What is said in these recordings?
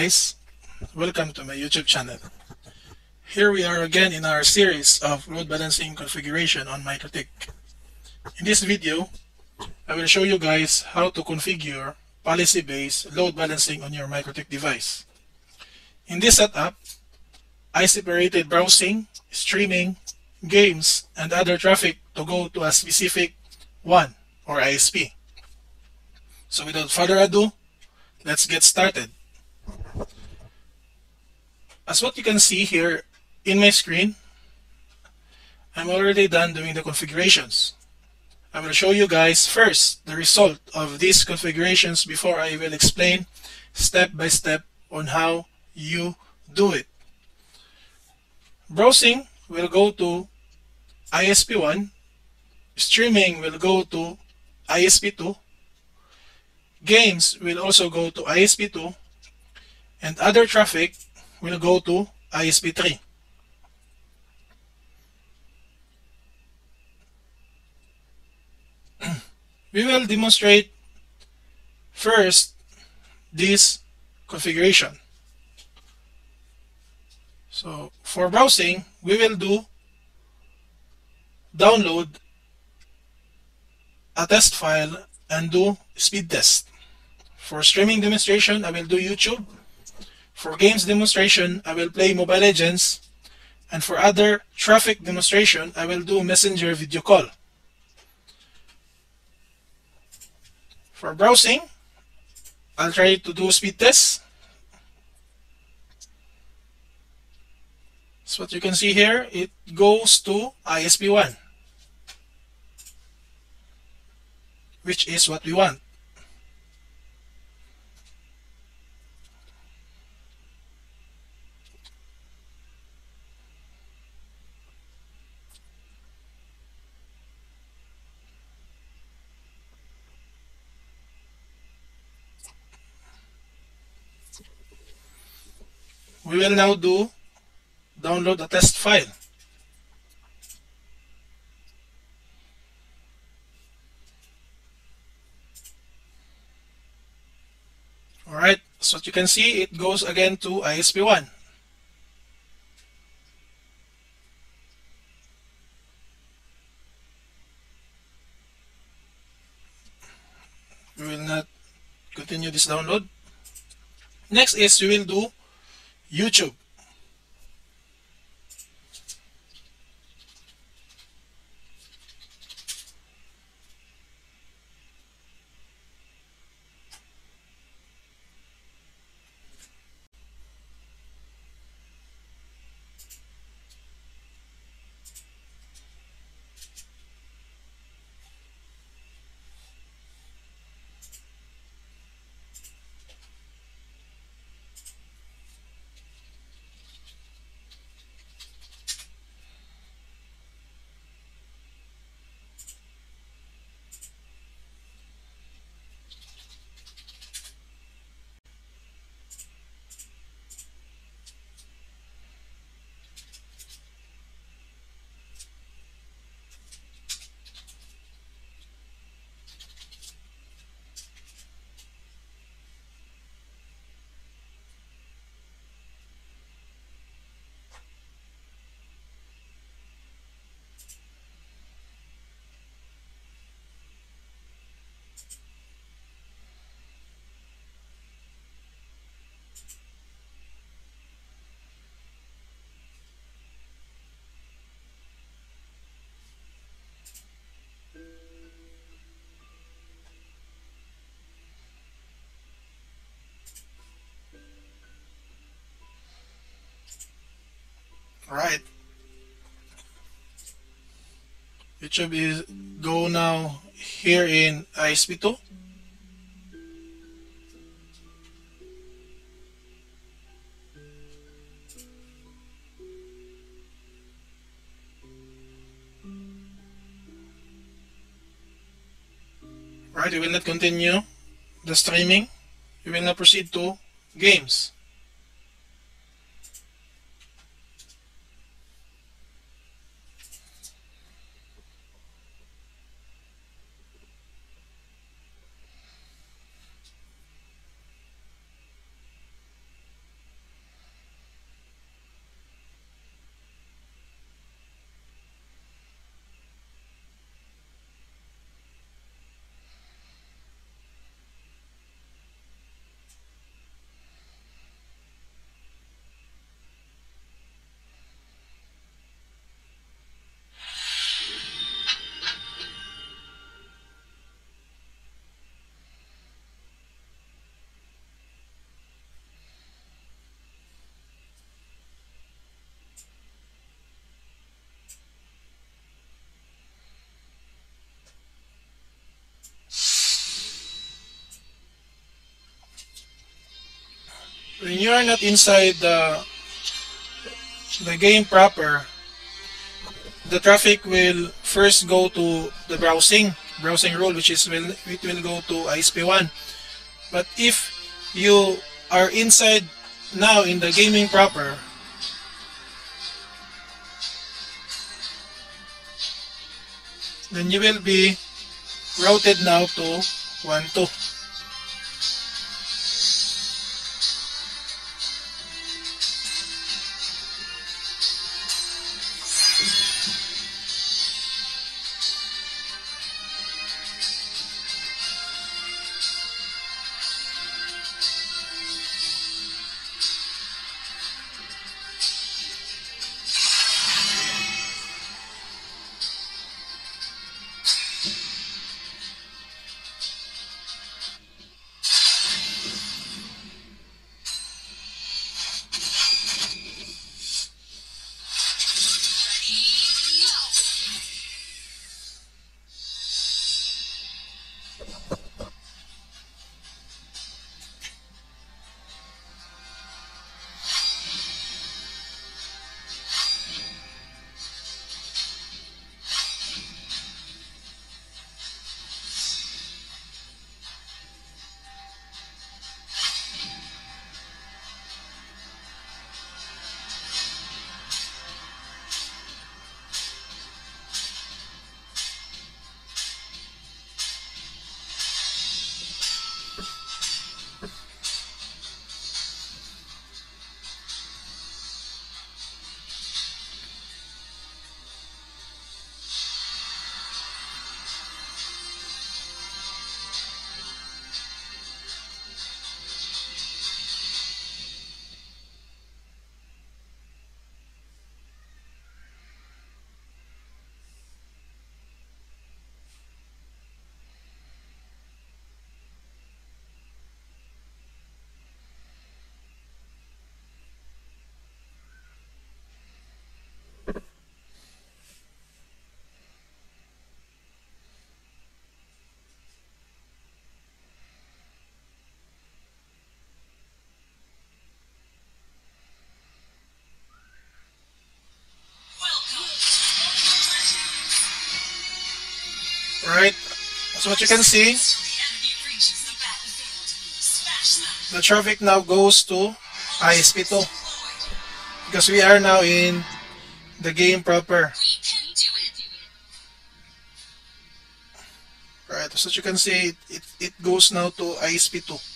guys, welcome to my YouTube channel. Here we are again in our series of load balancing configuration on MikroTik. In this video, I will show you guys how to configure policy-based load balancing on your MikroTik device. In this setup, I separated browsing, streaming, games, and other traffic to go to a specific WAN or ISP. So without further ado, let's get started. As what you can see here in my screen, I'm already done doing the configurations. I'm going to show you guys first the result of these configurations before I will explain step by step on how you do it. Browsing will go to ISP1, streaming will go to ISP2, games will also go to ISP2, and other traffic will go to ISP3. we will demonstrate first this configuration. So for browsing, we will do download a test file and do speed test. For streaming demonstration, I will do YouTube. For games demonstration, I will play Mobile Legends. And for other traffic demonstration, I will do Messenger video call. For browsing, I'll try to do speed test. So what you can see here, it goes to ISP1, which is what we want. Will now do download the test file. Alright, so you can see it goes again to ISP1. We will not continue this download. Next is we will do YouTube. Alright. YouTube is go now here in ISP2. Right, we will not continue the streaming. We will now proceed to games. When you are not inside the the game proper, the traffic will first go to the browsing browsing rule which is will it will go to ISP1 but if you are inside now in the gaming proper then you will be routed now to 1 2 Right? So what you can see, the traffic now goes to ISP2 because we are now in the game proper. Right, so as you can see, it, it goes now to ISP2.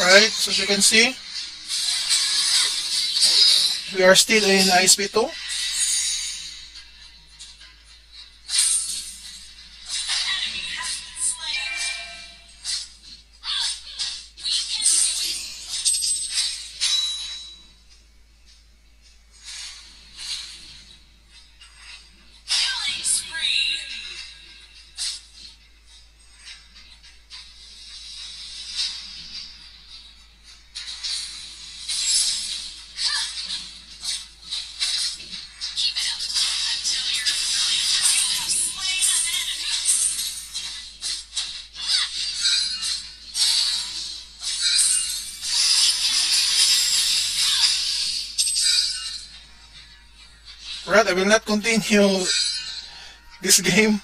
Right, so as you can see, we are still in ISP2. Right, I will not continue this game.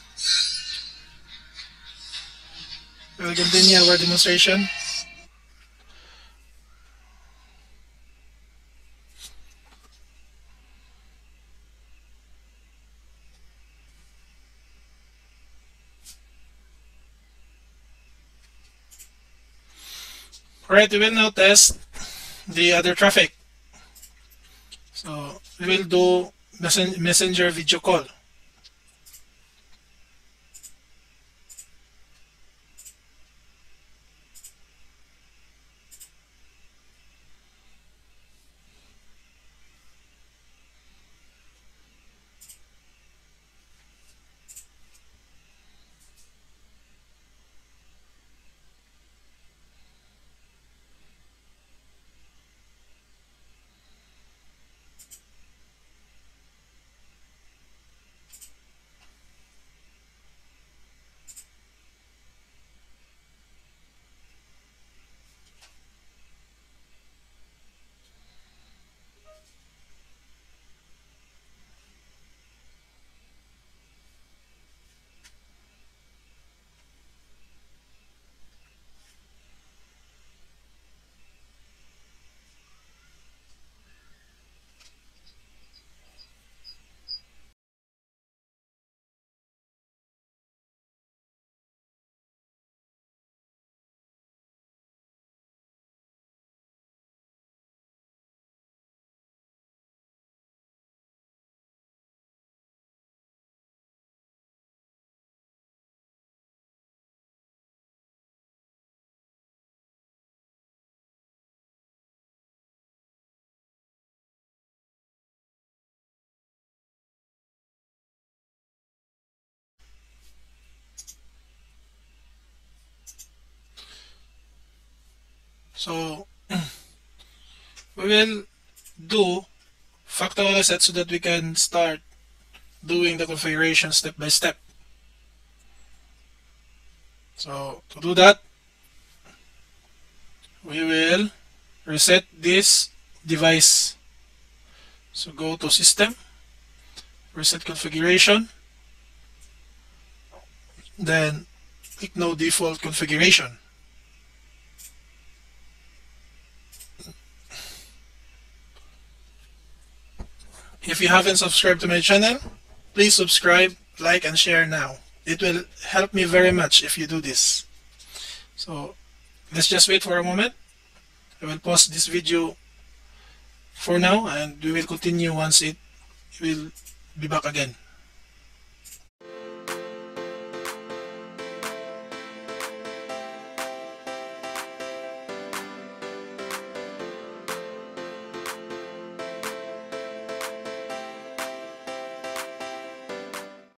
We will continue our demonstration. Alright, we will now test the other traffic. So we will do messenger video call. So we will do factory reset so that we can start doing the configuration step by step. So to do that, we will reset this device. So go to system, reset configuration, then click no default configuration. If you haven't subscribed to my channel, please subscribe, like, and share now. It will help me very much if you do this. So let's just wait for a moment. I will pause this video for now and we will continue once it will be back again.